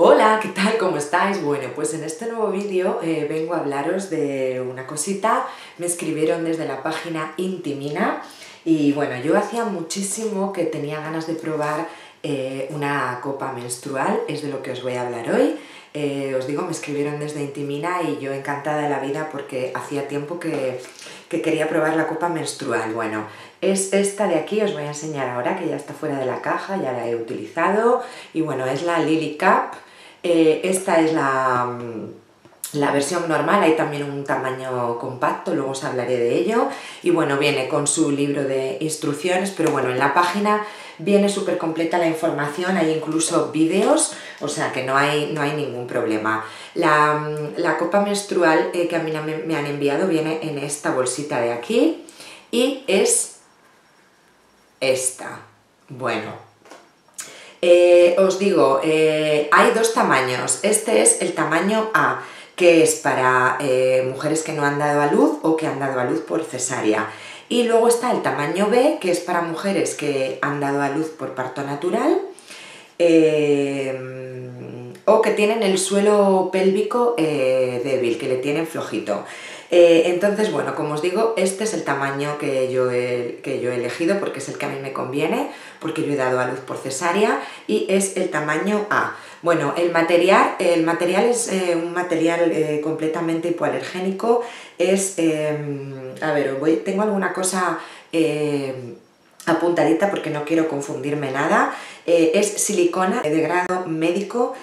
Hola, ¿qué tal? ¿Cómo estáis? Bueno, pues en este nuevo vídeo eh, vengo a hablaros de una cosita. Me escribieron desde la página Intimina y bueno, yo hacía muchísimo que tenía ganas de probar eh, una copa menstrual, es de lo que os voy a hablar hoy. Eh, os digo, me escribieron desde Intimina y yo encantada de la vida porque hacía tiempo que, que quería probar la copa menstrual. Bueno, es esta de aquí, os voy a enseñar ahora que ya está fuera de la caja, ya la he utilizado. Y bueno, es la Lily Cup eh, esta es la, mm, la, versión normal, hay también un tamaño compacto, luego os hablaré de ello. Y bueno, viene con su libro de instrucciones, pero bueno, en la página viene súper completa la información, hay incluso vídeos, o sea que no hay, no hay ningún problema. La, mm, copa menstrual eh, que a mí me, me han enviado viene en esta bolsita de aquí y es esta. Bueno, eh, os digo, eh, hay dos tamaños. Este es el tamaño A, que es para eh, mujeres que no han dado a luz o que han dado a luz por cesárea. Y luego está el tamaño B, que es para mujeres que han dado a luz por parto natural o que tienen el suelo pélvico débil, que le tienen flojito. Eh, entonces, bueno, como os digo, este es el tamaño que yo, he, que yo he elegido porque es el que a mí me conviene, porque yo he dado a luz por cesárea y es el tamaño A. Bueno, el material, el material es eh, un material eh, completamente hipoalergénico, es, em, a ver, tengo alguna cosa apuntadita porque no quiero confundirme nada, es silicona de grado médico,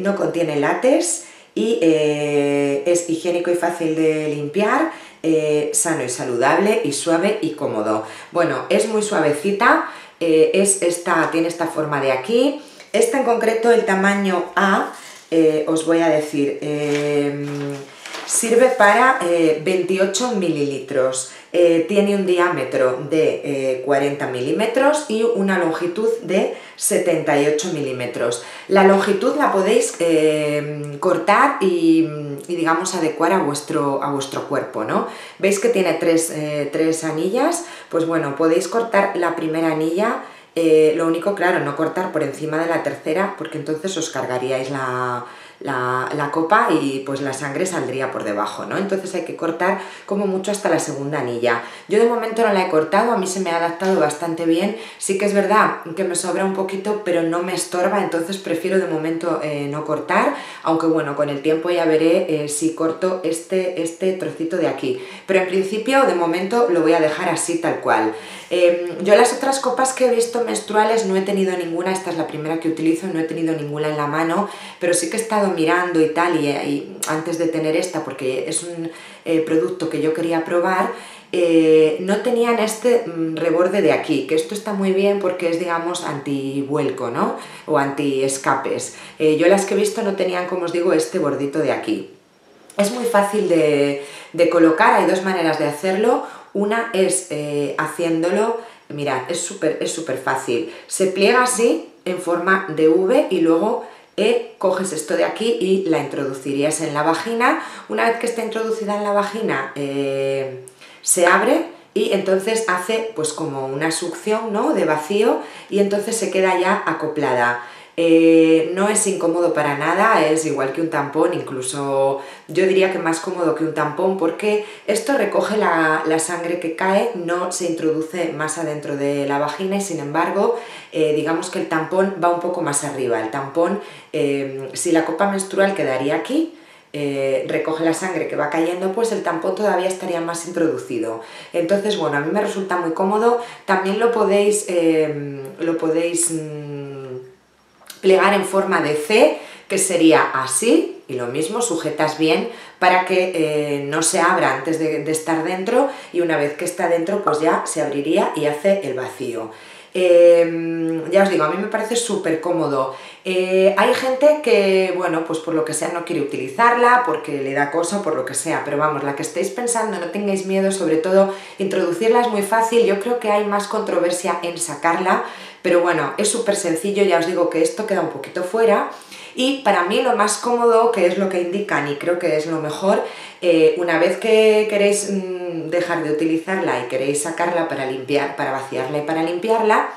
no contiene látex, y eh, es higiénico y fácil de limpiar, eh, sano y saludable y suave y cómodo. Bueno, es muy suavecita, eh, es esta, tiene esta forma de aquí. Esta en concreto, el tamaño A, os voy a decir, sirve para 28 mililitros. Eh, tiene un diámetro de 40 eh, milímetros y una longitud de 78 milímetros. La longitud la podéis eh, cortar y, digamos adecuar a vuestro, a vuestro cuerpo, ¿no? Veis que tiene tres, tres anillas, pues bueno, podéis cortar la primera anilla lo único, claro, no cortar por encima de la tercera porque entonces os cargaríais la, la, copa y pues la sangre saldría por debajo, ¿no? Entonces hay que cortar como mucho hasta la segunda anilla. Yo de momento no la he cortado, a mí se me ha adaptado bastante bien, sí que es verdad que me sobra un poquito, pero no me estorba, entonces prefiero de momento eh, no cortar, aunque bueno, con el tiempo ya veré eh, si corto este, este trocito de aquí. Pero en principio, de momento, lo voy a dejar así tal cual. Em, yo las otras copas que he visto menstruales no he tenido ninguna, esta es la primera que utilizo, no he tenido ninguna en la mano, pero sí que he estado mirando y tal, y, antes de tener esta, porque es un eh, producto que yo quería probar, eh, no tenían este mm, reborde de aquí, que esto está muy bien porque es, digamos, anti-vuelco, ¿no? O anti-escapes. Eh, yo las que he visto no tenían, como os digo, este bordito de aquí. Es muy fácil de, colocar, hay dos maneras de hacerlo. Una es haciéndolo, mirad, es súper es fácil. Se pliega así, en forma de V, y luego e coges esto de aquí y la introducirías en la vagina. Una vez que está introducida en la vagina eh, se abre y entonces hace pues como una succión ¿no? de vacío y entonces se queda ya acoplada. Eh, no es incómodo para nada, es igual que un tampón, incluso yo diría que más cómodo que un tampón porque esto recoge la, sangre que cae, no se introduce más adentro de la vagina y sin embargo eh, digamos que el tampón va un poco más arriba. El tampón, eh, si la copa menstrual quedaría aquí, recoge la sangre que va cayendo, pues el tampón todavía estaría más introducido. Entonces, bueno, a mí me resulta muy cómodo. También lo podéis, lo podéis mm, plegar en forma de C, que sería así, y lo mismo, sujetas bien para que eh, no se abra antes de, estar dentro y una vez que está dentro pues ya se abriría y hace el vacío. Em, ya os digo, a mí me parece súper cómodo. Eh, hay gente que, bueno, pues por lo que sea no quiere utilizarla, porque le da cosa, por lo que sea, pero vamos, la que estéis pensando, no tengáis miedo, sobre todo introducirla es muy fácil, yo creo que hay más controversia en sacarla, pero bueno, es súper sencillo, ya os digo que esto queda un poquito fuera. Y para mí lo más cómodo, que es lo que indican y creo que es lo mejor, eh, una vez que queréis mm, dejar de utilizarla y queréis sacarla para limpiar, para vaciarla y para limpiarla,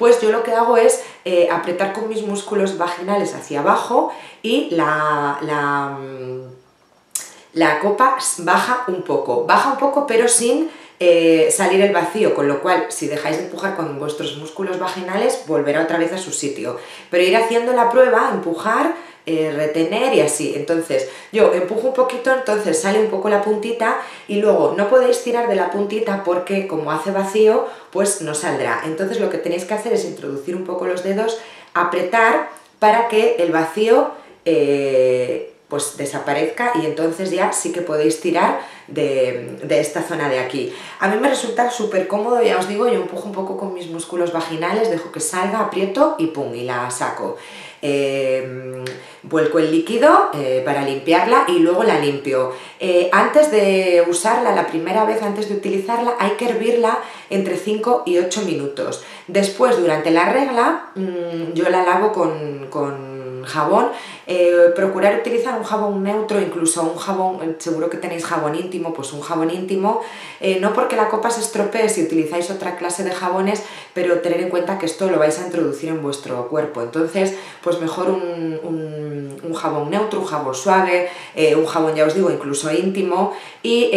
pues yo lo que hago es eh, apretar con mis músculos vaginales hacia abajo y la, la, mm, copa baja un poco, baja un poco pero sin eh, salir el vacío, con lo cual si dejáis de empujar con vuestros músculos vaginales volverá otra vez a su sitio. Pero ir haciendo la prueba, empujar, eh, retener y así. Entonces yo empujo un poquito, entonces sale un poco la puntita y luego no podéis tirar de la puntita porque como hace vacío pues no saldrá. Entonces lo que tenéis que hacer es introducir un poco los dedos, apretar para que el vacío... Eh, pues desaparezca y entonces ya sí que podéis tirar de, esta zona de aquí. A mí me resulta súper cómodo, ya os digo, yo empujo un poco con mis músculos vaginales, dejo que salga, aprieto y pum, y la saco. Eh, vuelco el líquido eh, para limpiarla y luego la limpio. Eh, antes de usarla, la primera vez antes de utilizarla, hay que hervirla entre 5 y 8 minutos. Después, durante la regla, mm, yo la lavo con jabón eh, procurar utilizar un jabón neutro, incluso un jabón, seguro que tenéis jabón íntimo, pues un jabón íntimo, eh, no porque la copa se estropee si utilizáis otra clase de jabones, pero tener en cuenta que esto lo vais a introducir en vuestro cuerpo, entonces pues mejor un, jabón neutro, un jabón suave, eh, un jabón ya os digo incluso íntimo y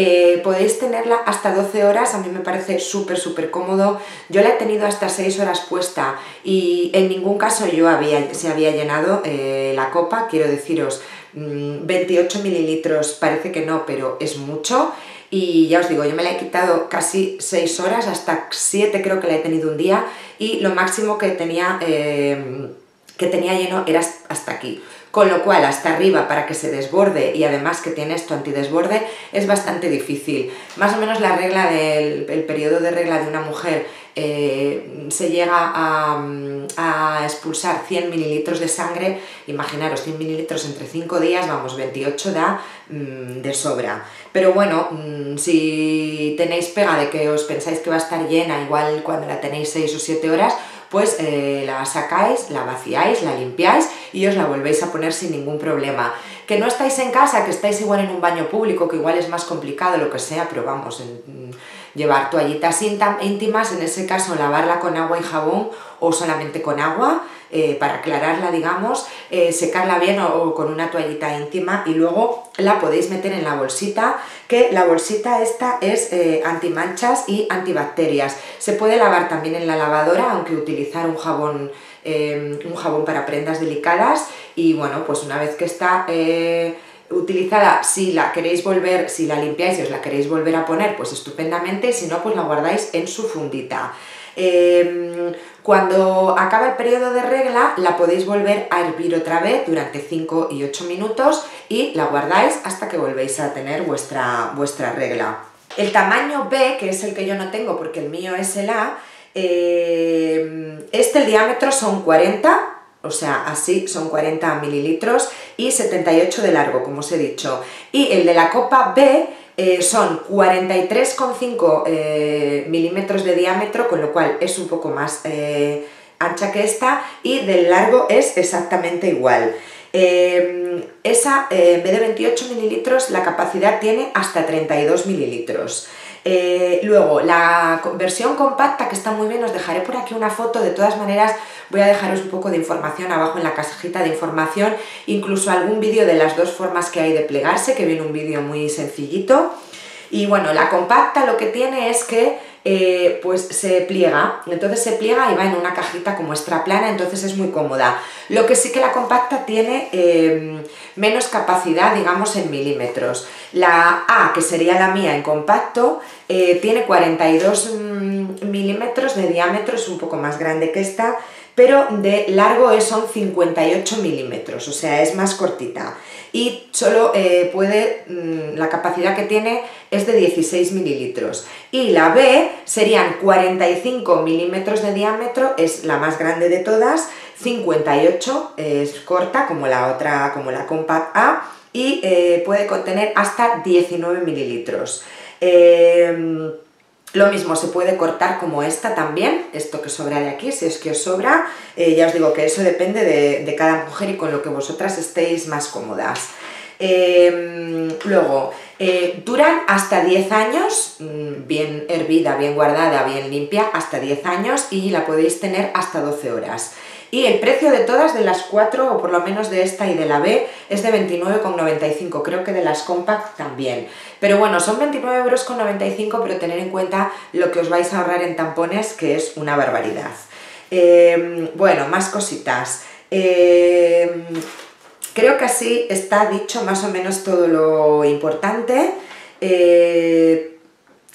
podéis tenerla hasta 12 horas, a mí me parece súper súper cómodo, yo la he tenido hasta 6 horas puesta y en ningún caso yo había, se había llenado la copa, quiero deciros, 28 mm, mililitros parece que no, pero es mucho. Y ya os digo, yo me la he quitado casi 6 horas, hasta 7 creo que la he tenido un día, y lo máximo que tenía, eh, que tenía lleno era hasta aquí con lo cual hasta arriba para que se desborde y además que tiene esto antidesborde es bastante difícil. Más o menos la regla del el periodo de regla de una mujer eh, se llega a, expulsar 100 mililitros de sangre, imaginaros 100 mililitros entre 5 días, vamos, 28 da mm, de sobra. Pero bueno, mm, si tenéis pega de que os pensáis que va a estar llena, igual cuando la tenéis 6 o 7 horas, pues eh, la sacáis, la vaciáis, la limpiáis y os la volvéis a poner sin ningún problema. Que no estáis en casa, que estáis igual en un baño público, que igual es más complicado, lo que sea, pero vamos, en, llevar toallitas íntimas, en ese caso lavarla con agua y jabón o solamente con agua eh, para aclararla, digamos, eh, secarla bien o, con una toallita íntima y luego la podéis meter en la bolsita, que la bolsita esta es eh, antimanchas y antibacterias. Se puede lavar también en la lavadora, aunque utilizar un jabón, un jabón para prendas delicadas y bueno, pues una vez que está utilizada, si la queréis volver, si la limpiáis y os la queréis volver a poner, pues estupendamente, si no, pues la guardáis en su fundita. Cuando acaba el periodo de regla, la podéis volver a hervir otra vez durante 5 y 8 minutos y la guardáis hasta que volvéis a tener vuestra, vuestra regla. El tamaño B, que es el que yo no tengo porque el mío es el A, em, este el diámetro son 40 o sea, así son 40 mililitros y 78 de largo, como os he dicho. Y el de la copa B eh, son 43,5 eh, milímetros de diámetro, con lo cual es un poco más eh, ancha que esta, y del largo es exactamente igual. Esa, en vez de 28 mililitros, la capacidad tiene hasta 32 mililitros. Eh, luego, la versión compacta, que está muy bien, os dejaré por aquí una foto, de todas maneras voy a dejaros un poco de información abajo en la casajita de información, incluso algún vídeo de las dos formas que hay de plegarse, que viene un vídeo muy sencillito. Y bueno, la compacta lo que tiene es que eh, pues se pliega, entonces se pliega y va en una cajita como extra plana, entonces es muy cómoda. Lo que sí que la compacta tiene em, menos capacidad, digamos, en milímetros. La A, que sería la mía en compacto, eh, tiene 42 mm, milímetros de diámetro, es un poco más grande que esta, pero de largo son 58 milímetros, o sea, es más cortita. Y solo eh, puede, mm, la capacidad que tiene es de 16 mililitros. Y la B serían 45 milímetros de diámetro, es la más grande de todas, 58 es corta como la otra, como la Compact A, y eh, puede contener hasta 19 mililitros. Eh, lo mismo se puede cortar como esta también, esto que sobra de aquí, si es que os sobra, eh, ya os digo que eso depende de, cada mujer y con lo que vosotras estéis más cómodas. Em, luego, Eh, duran hasta 10 años, mm, bien hervida, bien guardada, bien limpia, hasta 10 años y la podéis tener hasta 12 horas. Y el precio de todas, de las cuatro, o por lo menos de esta y de la B, es de 29,95. Creo que de las Compact también. Pero bueno, son 29,95 euros, pero tener en cuenta lo que os vais a ahorrar en tampones, que es una barbaridad. Eh, bueno, más cositas. Eh, creo que así está dicho más o menos todo lo importante. Eh,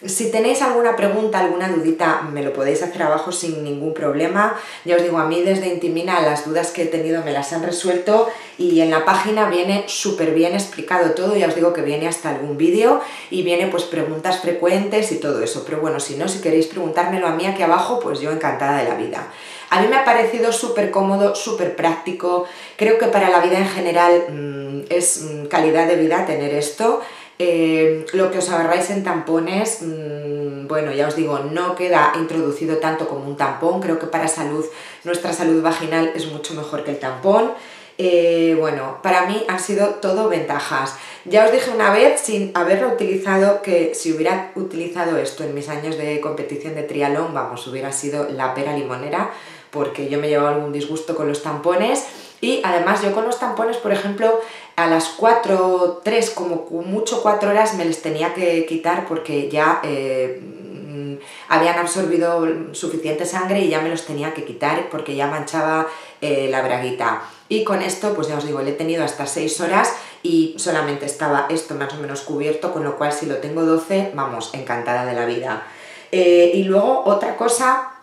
si tenéis alguna pregunta, alguna dudita, me lo podéis hacer abajo sin ningún problema. Ya os digo, a mí desde Intimina las dudas que he tenido me las han resuelto y en la página viene súper bien explicado todo. Ya os digo que viene hasta algún vídeo y viene pues preguntas frecuentes y todo eso. Pero bueno, si no, si queréis preguntármelo a mí aquí abajo, pues yo encantada de la vida. A mí me ha parecido súper cómodo, súper práctico. Creo que para la vida en general mm, es mm, calidad de vida tener esto. Eh, lo que os ahorráis en tampones, mm, bueno, ya os digo, no queda introducido tanto como un tampón, creo que para salud, nuestra salud vaginal es mucho mejor que el tampón. Eh, bueno, para mí han sido todo ventajas. Ya os dije una vez, sin haberlo utilizado, que si hubiera utilizado esto en mis años de competición de trialón, vamos, hubiera sido la pera limonera, porque yo me llevaba algún disgusto con los tampones y además yo con los tampones, por ejemplo, a las 4, 3, como mucho 4 horas me les tenía que quitar porque ya eh, mm, habían absorbido suficiente sangre y ya me los tenía que quitar porque ya manchaba eh, la braguita. Y con esto, pues ya os digo, le he tenido hasta 6 horas y solamente estaba esto más o menos cubierto, con lo cual si lo tengo 12, vamos, encantada de la vida. Eh, y luego otra cosa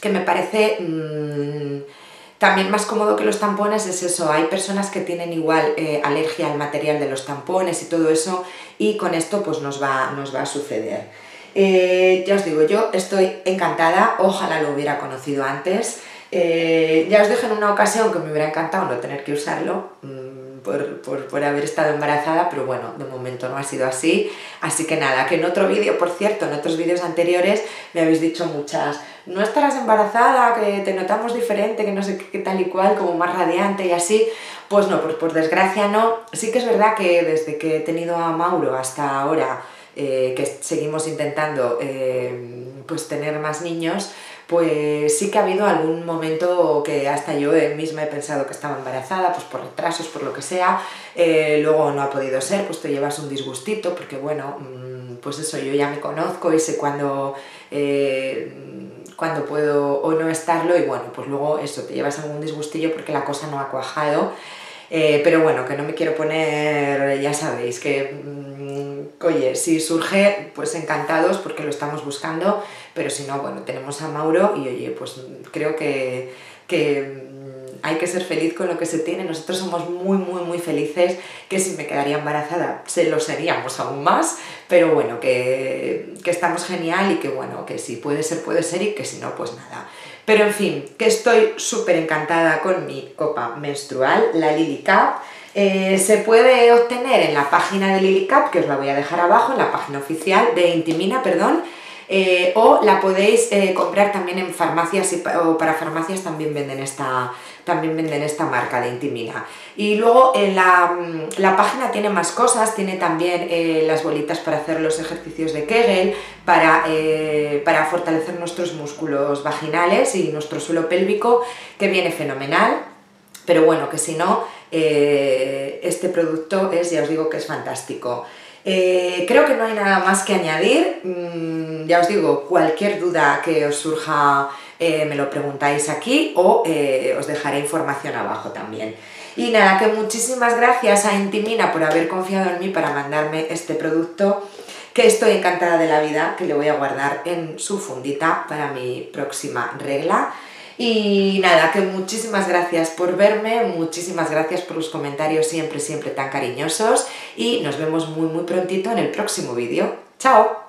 que me parece... Mm, también más cómodo que los tampones es eso, hay personas que tienen igual eh, alergia al material de los tampones y todo eso y con esto pues nos va, nos va a suceder. Eh, ya os digo, yo estoy encantada, ojalá lo hubiera conocido antes. Eh, ya os dije en una ocasión que me hubiera encantado no tener que usarlo, mm, por, haber estado embarazada, pero bueno, de momento no ha sido así. Así que nada, que en otro vídeo, por cierto, en otros vídeos anteriores me habéis dicho muchas, no estarás embarazada, que te notamos diferente, que no sé qué, tal y cual, como más radiante y así. Pues no, pues por desgracia no. Sí que es verdad que desde que he tenido a Mauro hasta ahora, eh, que seguimos intentando eh, pues tener más niños, pues sí que ha habido algún momento que hasta yo misma he pensado que estaba embarazada, pues por retrasos, por lo que sea, eh, luego no ha podido ser, pues te llevas un disgustito, porque bueno, mm, pues eso, yo ya me conozco y sé cuándo, eh, cuándo puedo o no estarlo y bueno, pues luego eso, te llevas algún disgustillo porque la cosa no ha cuajado, eh, pero bueno, que no me quiero poner, ya sabéis, que... Oye, si surge, pues encantados porque lo estamos buscando, pero si no, bueno, tenemos a Mauro y oye, pues creo que, mm, hay que ser feliz con lo que se tiene. Nosotros somos muy, muy, muy felices, que si me quedaría embarazada se lo seríamos aún más, pero bueno, que, que estamos genial y que bueno, que si puede ser, puede ser y que si no, pues nada. Pero en fin, que estoy súper encantada con mi copa menstrual, la Lily Cup, eh, se puede obtener en la página de LilyCap, que os la voy a dejar abajo, en la página oficial de Intimina, perdón, eh, o la podéis eh, comprar también en farmacias o para farmacias también venden esta también venden esta marca de Intimina. Y luego la, mm, la página tiene más cosas, tiene también las bolitas para hacer los ejercicios de Kegel, para, para fortalecer nuestros músculos vaginales y nuestro suelo pélvico, que viene fenomenal. Pero bueno, que si no, eh, este producto es, ya os digo que es fantástico. Eh, creo que no hay nada más que añadir, mm, ya os digo, cualquier duda que os surja eh, me lo preguntáis aquí o os dejaré información abajo también. Y nada, que muchísimas gracias a Intimina por haber confiado en mí para mandarme este producto, que estoy encantada de la vida, que le voy a guardar en su fundita para mi próxima regla. Y nada, que muchísimas gracias por verme, muchísimas gracias por los comentarios siempre, siempre tan cariñosos y nos vemos muy, muy prontito en el próximo vídeo. ¡Chao!